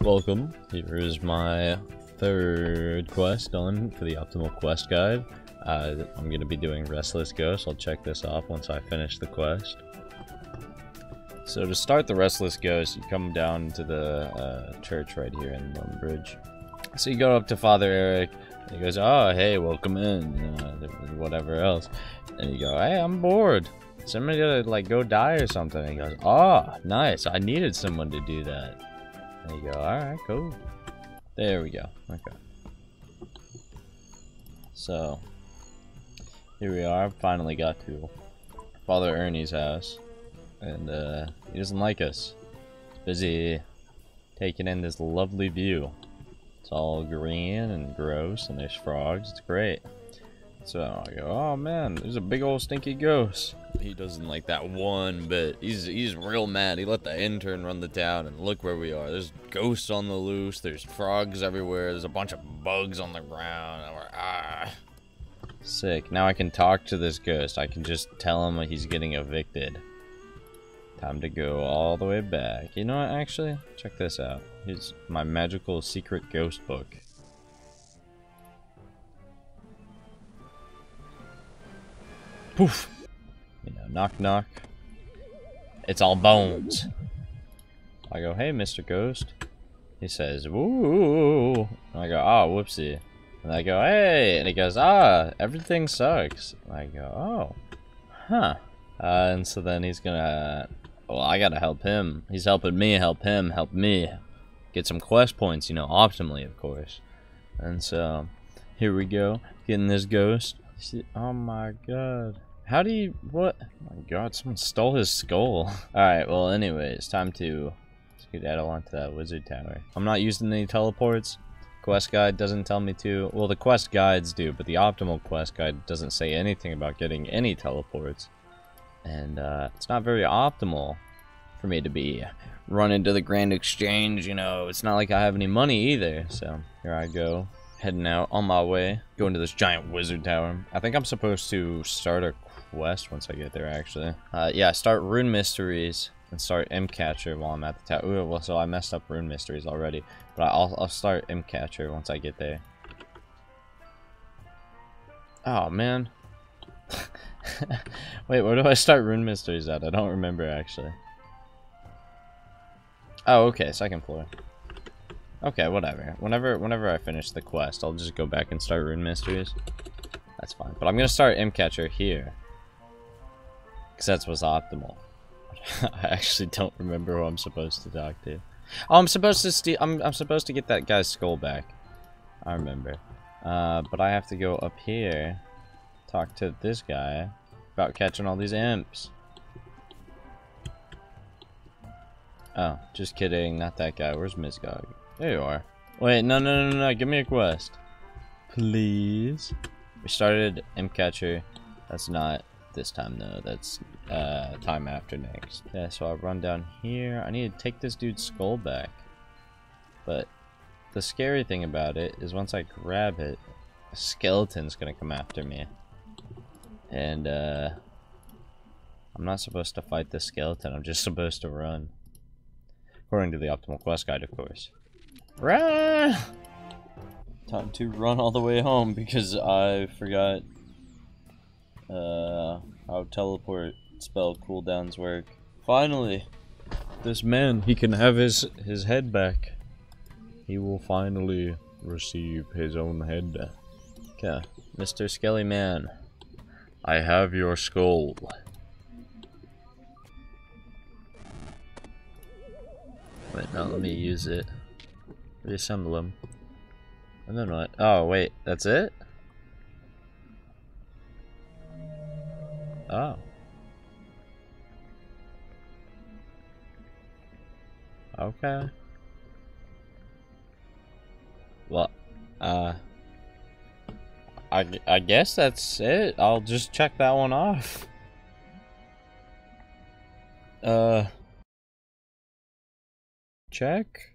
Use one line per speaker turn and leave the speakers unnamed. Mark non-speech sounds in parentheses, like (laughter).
Welcome. Here is my third quest done for the optimal quest guide. Uh, I'm going to be doing Restless Ghost. I'll check this off once I finish the quest. So to start the Restless Ghost, you come down to the uh, church right here in Lumbridge. So you go up to Father Aereck, he goes, oh, hey, welcome in, know, whatever else. And you go, hey, I'm bored. Somebody gotta, like, go die or something. He goes, oh, nice, I needed someone to do that. And you go, alright, cool. There we go, okay. So, here we are, finally got to Father Urhney's house. And, uh, he doesn't like us. He's busy taking in this lovely view. It's all green and gross, and there's frogs. It's great. So I go, oh man, there's a big old stinky ghost. He doesn't like that one bit. He's he's real mad. He let the intern run the town, and look where we are. There's ghosts on the loose. There's frogs everywhere. There's a bunch of bugs on the ground. Ah. Sick. Now I can talk to this ghost. I can just tell him he's getting evicted. Time to go all the way back. You know what, actually? Check this out. Here's my magical secret ghost book. Poof! Knock knock. It's all bones. I go, hey, Mr. Ghost. He says, woo. And I go, oh, whoopsie. And I go, hey. And he goes, ah, everything sucks. And I go, oh, huh. Uh, and so then he's gonna well, I gotta help him. He's helping me help him help me. Get some quest points, you know, optimally, of course. And so, here we go. Getting this ghost. Oh my god. How do you... What? Oh my god, someone stole his skull. (laughs) Alright, well, anyways, time to get skedaddle onto that wizard tower. I'm not using any teleports. Quest guide doesn't tell me to. Well, the quest guides do, but the optimal quest guide doesn't say anything about getting any teleports. And uh, it's not very optimal for me to be running to the Grand Exchange, you know. It's not like I have any money either. So here I go, heading out on my way, going to this giant wizard tower. I think I'm supposed to start a quest once I get there, actually. Uh, yeah, start Rune Mysteries and start Imp Catcher while I'm at the tower. Ooh, well, so I messed up Rune Mysteries already, but I'll, I'll start Imp Catcher once I get there. Oh, man. (laughs) Wait, where do I start Rune Mysteries at? I don't remember, actually. Oh, okay, second floor. Okay, whatever. Whenever whenever I finish the quest, I'll just go back and start Rune Mysteries. That's fine. But I'm gonna start Imp Catcher here. Because that's what's optimal. (laughs) I actually don't remember who I'm supposed to talk to. Oh, I'm supposed to steal- I'm, I'm supposed to get that guy's skull back. I remember. Uh, but I have to go up here talk to this guy about catching all these imps. Oh, just kidding. Not that guy. Where's Mizgog? There you are. Wait, no, no, no, no. Give me a quest. Please. We started Imp Catcher. That's not this time, though. That's uh, time after next. Yeah, so I'll run down here. I need to take this dude's skull back. But the scary thing about it is once I grab it, a skeleton's gonna come after me. And, uh... I'm not supposed to fight the skeleton, I'm just (laughs) supposed to run. According to the optimal quest guide, of course. Run! Time to run all the way home because I forgot uh, how teleport spell cooldowns work. Finally! This man, he can have his, his head back. He will finally receive his own head. Okay, Mr. Skelly Man. I have your skull. Wait, now let me use it. Reassemble them. And then what? Oh, wait, that's it? Oh. Okay. Well, uh... I, I guess that's it. I'll just check that one off. Uh... Check?